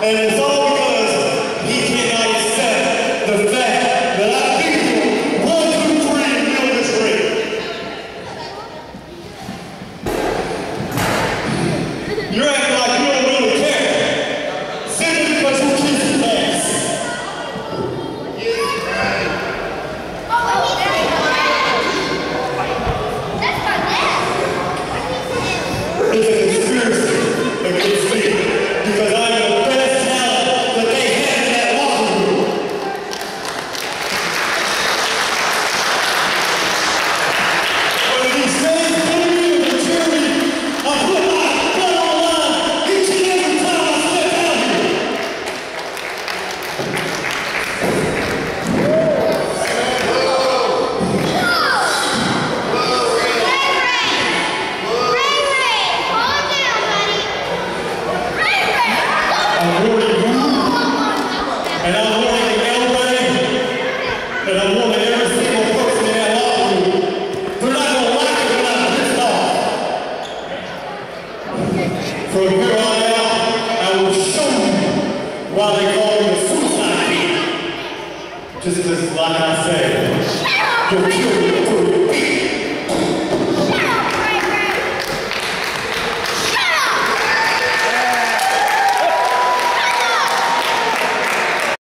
And